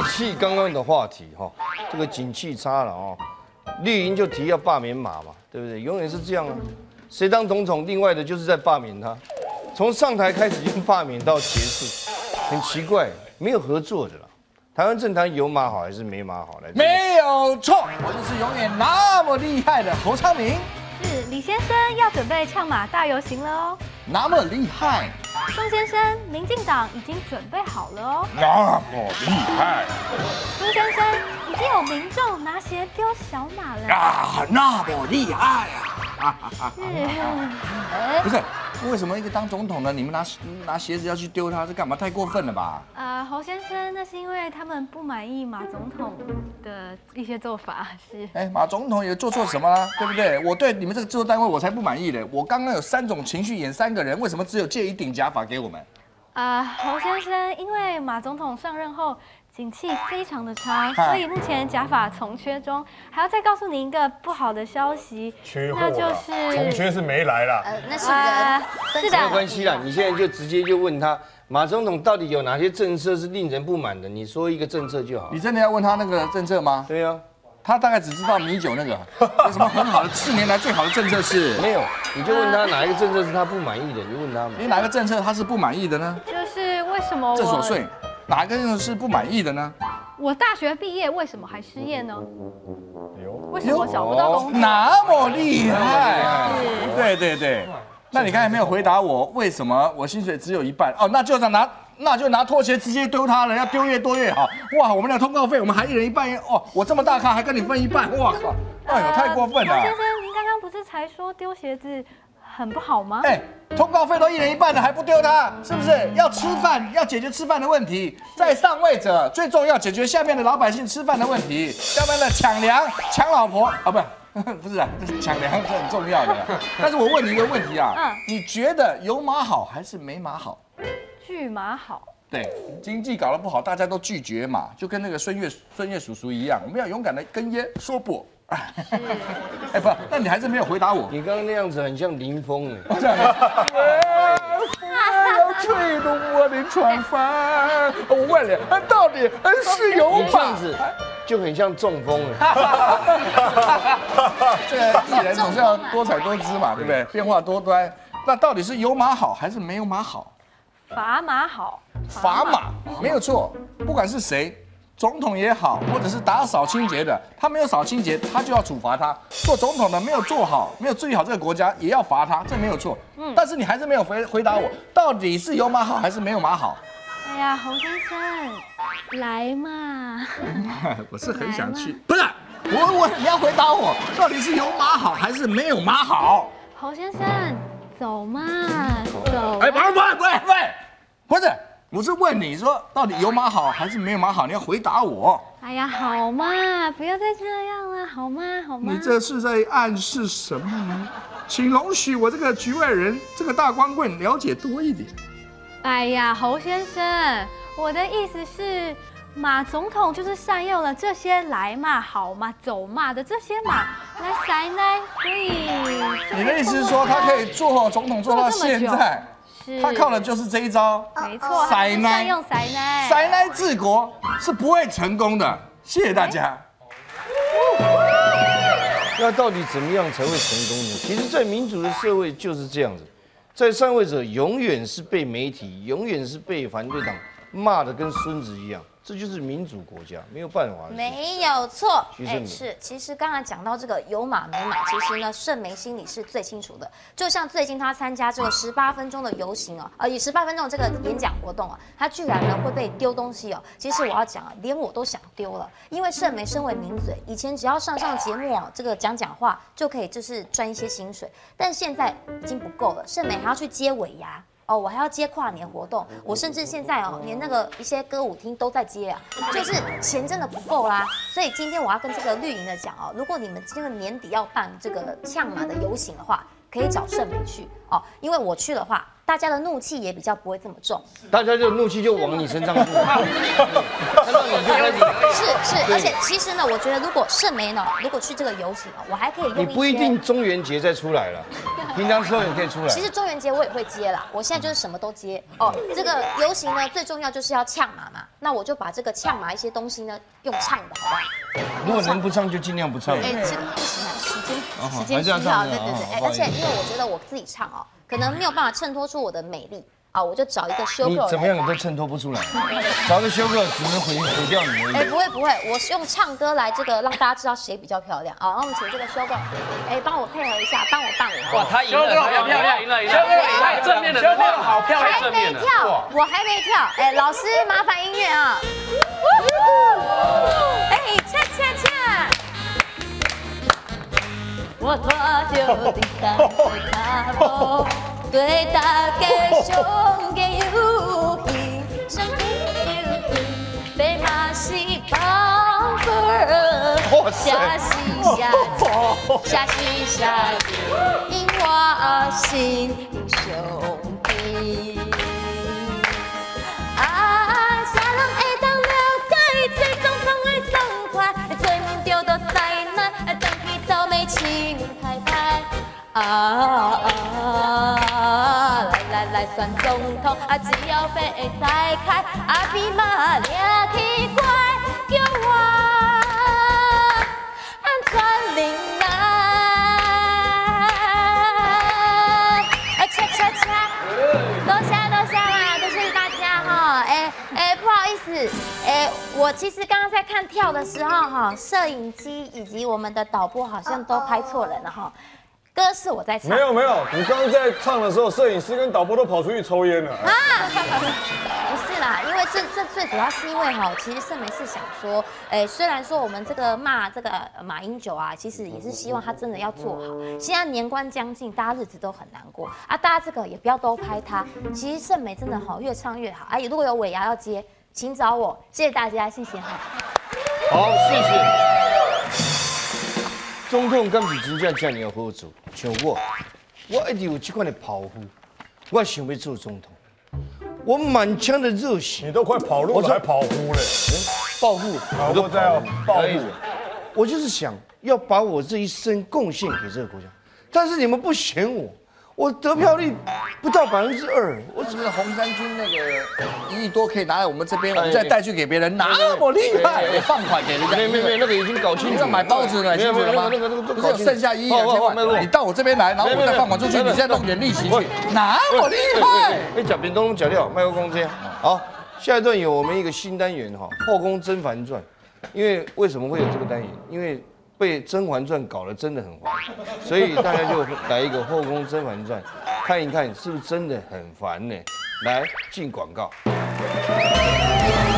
延续刚刚的话题哈，这个景气差了哦，绿营就提要罢免马嘛，对不对？永远是这样啊，谁当总统，另外的就是在罢免他，从上台开始就罢免到结束，很奇怪，没有合作的啦。台湾政坛有马好还是没马好？来，没有错，我就是永远那么厉害的侯昌明，是李先生要准备唱马大游行了哦。那么厉害，宋先生，民进党已经准备好了哦。那么厉害朱先生，已经有民众拿鞋丢小马了。啊，那么厉害啊！是，哎 不是，为什么一个当总统的，你们拿拿鞋子要去丢他，是干嘛？太过分了吧？呃，侯先生，那是因为他们不满意马总统的一些做法，是。哎，马总统也做错什么了，对不对？我对你们这个制作单位我才不满意嘞！我刚刚有三种情绪演三个人，为什么只有借一顶假发给我们？啊，侯先生，因为马总统上任后景气非常的差，所以目前假发从缺中。还要再告诉您一个不好的消息，缺货那就，是从缺是没来了。呃，那是啊人，是没有，关系啦，你现在就直接就问他，马总统到底有哪些政策是令人不满的？你说一个政策就好你。真的要问他那个政策吗？对啊，他大概只知道米酒那个 有什么很好的，四年来最好的政策是？没有，你就问他哪一个政策是他不满意的，你就问他嘛。你哪个政策他是不满意的呢？就是为什么所税，哪个人是不满意的呢？我大学毕业为什么还失业呢？有为什么找不到工作？那么厉害，是对对对。那你刚才没有回答我，为什么我薪水只有一半？哦，那就拿那就拿拖鞋直接丢他了，要丢越多越好。哇，我们俩通告费我们还一人一半，哦，我这么大咖还跟你分一半，哇靠！哎呦，太过分了。先生，您刚刚不是才说丢鞋子很不好吗？哎，通告费都一人一半了，还不丢他，是不是？要吃饭，要解决吃饭的问题，在上位者最重要解决下面的老百姓吃饭的问题，下面的抢粮、抢老婆啊，不是。不是啊，抢粮是很重要的。但是我问你一个问题啊，嗯你觉得有马好还是没马好？拒马好，对，经济搞得不好，大家都拒绝马，就跟那个孙悦孙悦叔叔一样，我们要勇敢的跟耶说不。哎，不，那你还是没有回答我。你刚刚那样子很像林峰 哎，要吹动我的船帆。我问你，到底是有马？你这样子就很像中风了。这个艺人总是要多彩多姿嘛，对不对？变化多端。那到底是有马好还是没有马好？砝码好，砝码没有错，不管是谁，总统也好，或者是打扫清洁的，他没有扫清洁，他就要处罚他。做总统的没有做好，没有治理好这个国家，也要罚他，这没有错。嗯但是你还是没有回回答我，到底是有马好还是没有马好？哎呀，侯先生，来嘛！我是很想去，不是我我你要回答我，到底是有马好还是没有马好？侯先生，走嘛，走。哎，不是不是不是不是，不是，我是问你说到底有马好还是没有马好？你要回答我。哎呀，好嘛，不要再这样了，好吗？好吗？你这是在暗示什么呢？请容许我这个局外人，这个大光棍了解多一点。哎呀，侯先生，我的意思是，马总统就是善用了这些来嘛、好嘛、走嘛的这些马来塞奶，所以你的意思是说，他可以做总统做到现在，是他靠的就是这一招，没错，塞奶善用塞奶，塞奶治国是不会成功的。谢谢大家。那到底怎么样才会成功呢？其实，在民主的社会就是这样子，在上位者永远是被媒体，永远是被反对党骂的跟孙子一样，这就是民主国家，没有办法。没有错，徐胜明是。其实刚才讲到这个有马没马，其实呢，盛梅心里是最清楚的。就像最近他参加这个十八分钟的游行哦，呃，以十八分钟这个演讲活动啊，他居然呢会被丢东西哦。其实我要讲啊，连我都想丢了，因为盛梅身为名嘴，以前只要上上节目哦，这个讲讲话就可以就是赚一些薪水，但现在已经不够了，盛梅还要去接尾牙。哦，我还要接跨年活动，我甚至现在哦，连那个一些歌舞厅都在接啊，就是钱真的不够啦。所以今天我要跟这个绿营的讲哦，如果你们这个年底要办这个呛马的游行的话，可以找盛美去哦，因为我去的话，大家的怒气也比较不会这么重。大家就怒气就往你身上吐，看到你就开始，是是，而且其实呢，我觉得如果圣梅呢，如果去这个游行哦，我还可以用你不一定中元节再出来了，平常时候也可以出来其。实中元节我也会接啦，我现在就是什么都接哦。这个游行呢，最重要就是要呛马嘛，那我就把这个呛马一些东西呢，用唱的好不好？如果能不唱就尽量不唱。哎，这个不行啊，时间哦时间需要，对对对，哎，而且因为我觉得我自己唱哦，可能没有办法衬托出我的美丽啊，我就找一个修你 girl 怎么来。样你都衬托不出来，找个修哥只能毁毁掉你而哎，已。不会不会，我是用唱歌来这个让大家知道谁比较漂亮啊。然后我们请这个修 girl，哎，帮我配合一下，帮我伴舞。哇，他赢了，他赢了，赢了，赢了，太正面的能量，好漂亮，还没正面的。跳，我还没跳。哎，老师麻烦音乐啊！哎，恰恰恰！我拖着你单腿踏步，对大家上嘅友谊，上嘅友谊，被马是绑哇本，塞下西下地，下西下地，因我心英雄弟。啊，啥人会当了解最总统的爽快，做面着到灾难，等去走美情太太。啊啊，选总统，啊只要被再开，啊比马掠去怪，叫我安全领来。啊恰恰恰。多谢多谢啦，多谢大家哈。哎哎，不好意思，哎，我其实刚刚在看跳的时候哈，摄影机以及我们的导播好像都拍错人了哈。歌是我在唱，没有没有，你刚刚在唱的时候，摄影师跟导播都跑出去抽烟了。啊，不是啦，因为这这最主要是因为哈，其实盛梅是想说，哎，虽然说我们这个骂这个马英九啊，其实也是希望他真的要做好。现在年关将近，大家日子都很难过啊，大家这个也不要都拍他。其实盛梅真的好，越唱越好。哎，如果有尾牙要接，请找我。谢谢大家，谢谢哈。好，谢谢。总统敢是真正这样好做，像我，我一定有这款的抱负，我想要做总统，我满腔的热血，你都快跑路了，还跑呼嘞？抱负，我都在要报复可以。我就是想要把我这一生贡献给这个国家，但是你们不选我，我得票率不到百分之二，我只是红三军那个一亿多可以拿来我们这边，我们再带去给别人，那么厉害，我放款给人家。没没没，那个已经搞清楚了，你要买包子了，没有了吗？那个那个都不是有剩下一亿两千万，你到我这边来，然后我再放款出去，你现在弄点利息去，那么厉害。哎，讲边东东讲掉，麦克风这样。好，下一段有我们一个新单元哈，《后宫甄嬛传》。因为为什么会有这个单元？因为被《甄嬛传》搞得真的很烦，所以大家就来一个《后宫甄嬛传》，看一看是不是真的很烦呢？来进广告。《